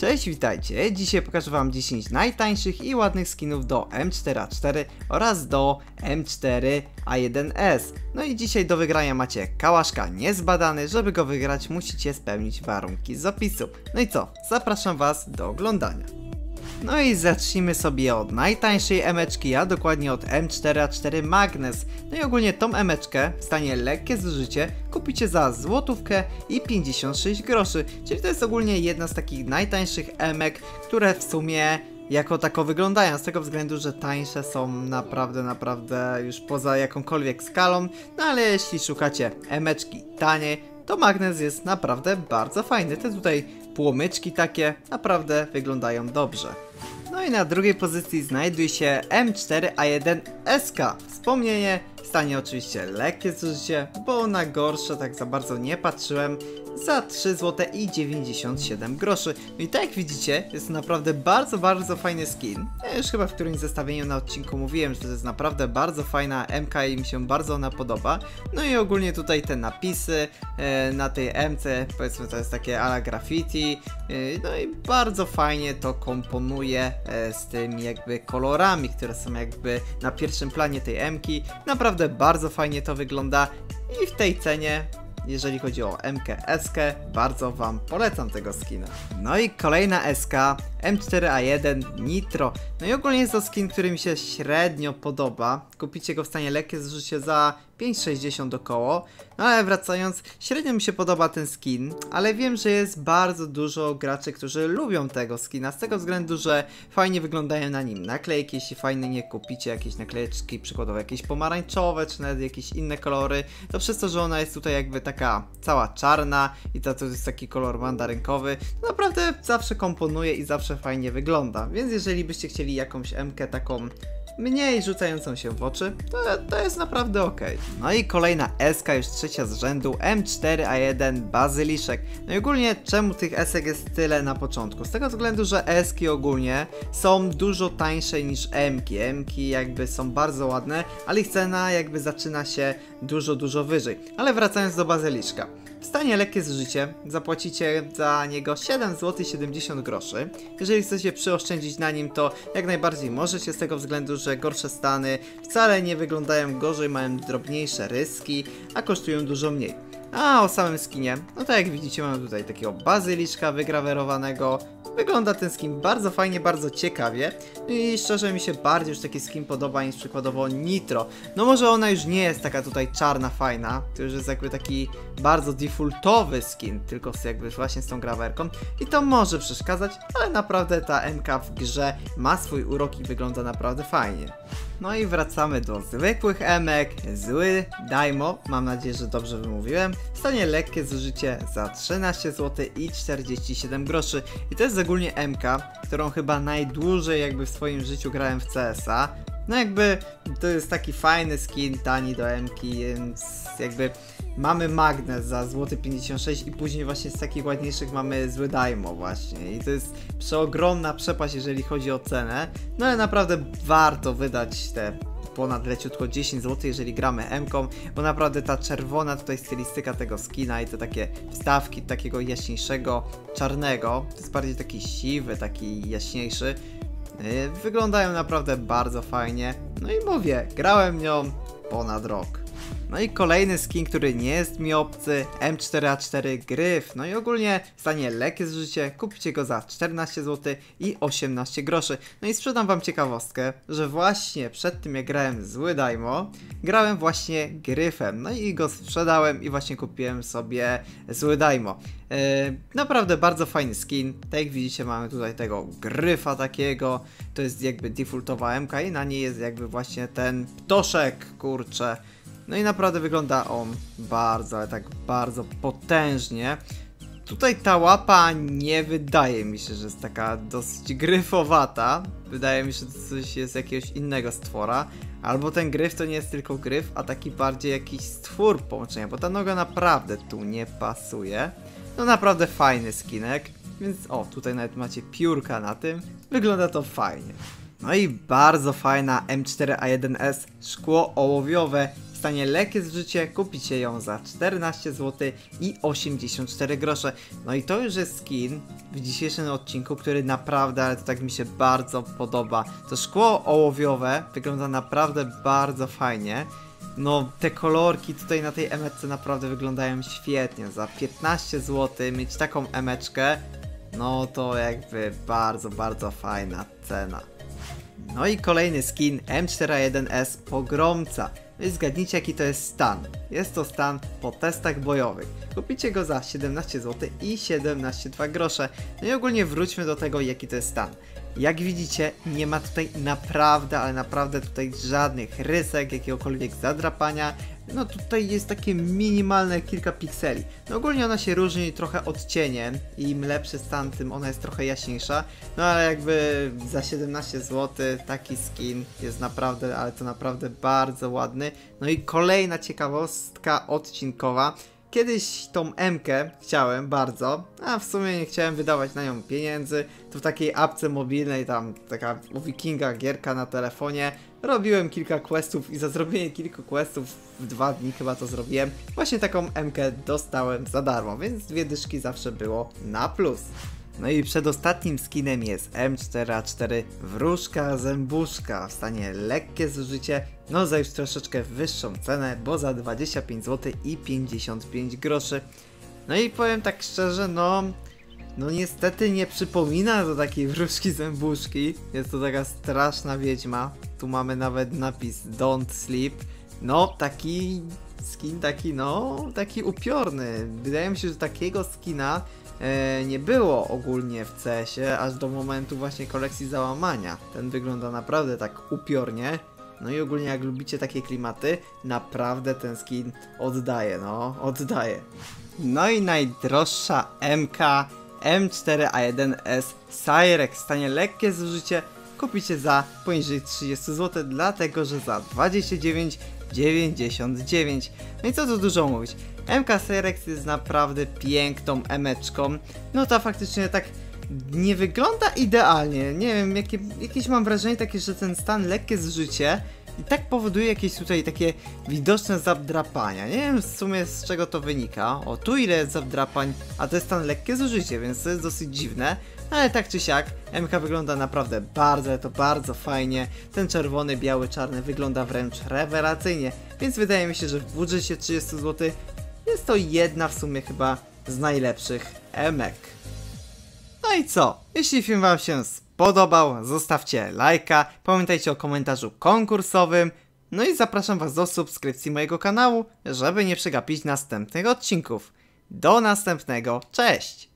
Cześć, witajcie! Dzisiaj pokażę wam 10 najtańszych i ładnych skinów do M4A4 oraz do M4A1S. No i dzisiaj do wygrania macie kałaszka niezbadany, żeby go wygrać musicie spełnić warunki z opisu. No i co? Zapraszam was do oglądania. No i zacznijmy sobie od najtańszej emeczki, a dokładnie od M4A4 Magnes. No i ogólnie tą emeczkę w stanie lekkie zużycie kupicie za złotówkę i 56 groszy, czyli to jest ogólnie jedna z takich najtańszych emek, które w sumie jako tako wyglądają, z tego względu, że tańsze są naprawdę, naprawdę już poza jakąkolwiek skalą, no ale jeśli szukacie emeczki taniej, to magnes jest naprawdę bardzo fajny. Te tutaj płomyczki takie naprawdę wyglądają dobrze. No i na drugiej pozycji znajduje się M4A1SK. Wspomnienie stanie oczywiście lekkie zużycie, bo na gorsze tak za bardzo nie patrzyłem. Za 3 zł i 97 groszy. No i tak jak widzicie, jest naprawdę bardzo, bardzo fajny skin. Ja już chyba w którymś zestawieniu na odcinku mówiłem, że to jest naprawdę bardzo fajna MK i mi się bardzo ona podoba. No i ogólnie tutaj te napisy e, na tej MC, powiedzmy to jest takie ala graffiti. E, no i bardzo fajnie to komponuje e, z tymi jakby kolorami, które są jakby na pierwszym planie tej MK. Naprawdę bardzo fajnie to wygląda i w tej cenie jeżeli chodzi o MK SK, bardzo Wam polecam tego skina. No i kolejna SK, M4A1 Nitro. No i ogólnie jest to skin, który mi się średnio podoba. Kupicie go w stanie lekkie zużycie za 5,60 około. No ale wracając, średnio mi się podoba ten skin, ale wiem, że jest bardzo dużo graczy, którzy lubią tego skina, z tego względu, że fajnie wyglądają na nim naklejki, jeśli fajnie nie kupicie jakieś naklejeczki, przykładowo jakieś pomarańczowe, czy nawet jakieś inne kolory, to przez to, że ona jest tutaj jakby taka cała czarna i to, to jest taki kolor mandarynkowy, to naprawdę zawsze komponuje i zawsze fajnie wygląda, więc jeżeli byście chcieli jakąś MK taką mniej rzucającą się w oczy, to, to jest naprawdę ok. No i kolejna SK, już trzecia z rzędu, M4A1 Bazyliszek. No i ogólnie czemu tych esek jest tyle na początku? Z tego względu, że eski ogólnie są dużo tańsze niż Mki. Mki jakby są bardzo ładne, ale ich cena jakby zaczyna się dużo, dużo wyżej. Ale wracając do Bazyliszka. W stanie lekkie zużycie zapłacicie za niego 7 zł 70 groszy. Jeżeli chcecie przyoszczędzić na nim, to jak najbardziej możecie z tego względu, że gorsze stany wcale nie wyglądają gorzej, mają drobniejsze ryski, a kosztują dużo mniej. A o samym skinie, no tak jak widzicie mamy tutaj takiego bazyliczka wygrawerowanego, Wygląda ten skin bardzo fajnie, bardzo ciekawie i szczerze mi się bardziej już taki skin podoba niż przykładowo Nitro. No może ona już nie jest taka tutaj czarna, fajna, to już jest jakby taki bardzo defaultowy skin, tylko jakby właśnie z tą grawerką i to może przeszkadzać, ale naprawdę ta MK w grze ma swój urok i wygląda naprawdę fajnie. No i wracamy do zwykłych emek, zły Daimo, mam nadzieję, że dobrze wymówiłem, stanie lekkie zużycie za 13 zł i 47 groszy. I to jest ogólnie MK, którą chyba najdłużej jakby w swoim życiu grałem w CSa, no jakby to jest taki fajny skin, tani do MK, więc jakby mamy magnes za złoty 56 i później właśnie z takich ładniejszych mamy zły Daimo właśnie i to jest przeogromna przepaść jeżeli chodzi o cenę, no ale naprawdę warto wydać te ponad leciutko 10 zł, jeżeli gramy M-ką, bo naprawdę ta czerwona tutaj stylistyka tego skina i te takie wstawki takiego jaśniejszego, czarnego, to jest bardziej taki siwy, taki jaśniejszy, yy, wyglądają naprawdę bardzo fajnie. No i mówię, grałem nią ponad rok. No i kolejny skin, który nie jest mi obcy, M4A4 Gryf. No i ogólnie stanie lekkie zużycie, kupicie go za 14 zł i 18 groszy. No i sprzedam wam ciekawostkę, że właśnie przed tym jak grałem zły Daimo, grałem właśnie Gryfem. No i go sprzedałem i właśnie kupiłem sobie zły Daimo. Yy, naprawdę bardzo fajny skin. Tak jak widzicie mamy tutaj tego gryfa takiego. To jest jakby defaultowa MK i na niej jest jakby właśnie ten ptoszek, kurczę. No i naprawdę wygląda on bardzo, ale tak bardzo potężnie. Tutaj ta łapa nie wydaje mi się, że jest taka dosyć gryfowata. Wydaje mi się, że to coś jest jakiegoś innego stwora. Albo ten gryf to nie jest tylko gryf, a taki bardziej jakiś stwór połączenia, bo ta noga naprawdę tu nie pasuje. No naprawdę fajny skinek, więc o, tutaj nawet macie piórka na tym. Wygląda to fajnie. No i bardzo fajna M4A1S szkło ołowiowe stanie lekkie zużycie, kupicie ją za 14 zł i 84 grosze. No i to już jest skin w dzisiejszym odcinku, który naprawdę, ale to tak mi się bardzo podoba. To szkło ołowiowe wygląda naprawdę bardzo fajnie. No, te kolorki tutaj na tej emeczce naprawdę wyglądają świetnie. Za 15 zł mieć taką emeczkę, no to jakby bardzo, bardzo fajna cena. No i kolejny skin M41S Pogromca. I zgadnijcie jaki to jest stan. Jest to stan po testach bojowych. Kupicie go za 17 zł i 17,2 grosze. No i ogólnie wróćmy do tego jaki to jest stan. Jak widzicie, nie ma tutaj naprawdę, ale naprawdę tutaj żadnych rysek, jakiegokolwiek zadrapania. No tutaj jest takie minimalne kilka pikseli. No ogólnie ona się różni trochę odcieniem. Im lepszy stan, tym ona jest trochę jaśniejsza. No ale jakby za 17 zł taki skin jest naprawdę, ale to naprawdę bardzo ładny. No i kolejna ciekawostka odcinkowa. Kiedyś tą M-kę chciałem bardzo, a w sumie nie chciałem wydawać na nią pieniędzy. To w takiej apce mobilnej, tam taka u Wikinga gierka na telefonie. Robiłem kilka questów i za zrobienie kilku questów w dwa dni chyba to zrobiłem. Właśnie taką M-kę dostałem za darmo, więc dwie dyszki zawsze było na plus. No i przedostatnim skinem jest M4A4 Wróżka Zębuszka w stanie lekkie zużycie, no za już troszeczkę wyższą cenę, bo za 25 zł i 55 groszy. No i powiem tak szczerze, no... No niestety nie przypomina to takiej wróżki zębuszki. Jest to taka straszna wiedźma. Tu mamy nawet napis Don't Sleep. No taki skin taki no, taki upiorny. Wydaje mi się, że takiego skina nie było ogólnie w CS-ie, aż do momentu właśnie kolekcji załamania. Ten wygląda naprawdę tak upiornie. No i ogólnie jak lubicie takie klimaty, naprawdę ten skin oddaje, no, oddaje. No i najdroższa MK M4A1S Cyrex stanie lekkie zużycie kupicie za poniżej 30 zł, dlatego że za 29,99. No i co tu dużo mówić. MK Cyrex jest naprawdę piękną emeczką. No to faktycznie tak nie wygląda idealnie. Nie wiem, jakie, jakieś mam wrażenie takie, że ten stan lekkie zużycie i tak powoduje jakieś tutaj takie widoczne zadrapania. Nie wiem w sumie z czego to wynika. O, tu ile jest zadrapań, a to jest stan lekkie zużycie, więc to jest dosyć dziwne. Ale tak czy siak, MK wygląda naprawdę bardzo, to bardzo fajnie. Ten czerwony, biały, czarny wygląda wręcz rewelacyjnie. Więc wydaje mi się, że w budżecie 30 zł jest to jedna w sumie chyba z najlepszych emek. No i co? Jeśli film Wam się spodobał, zostawcie lajka, pamiętajcie o komentarzu konkursowym, no i zapraszam Was do subskrypcji mojego kanału, żeby nie przegapić następnych odcinków. Do następnego, cześć!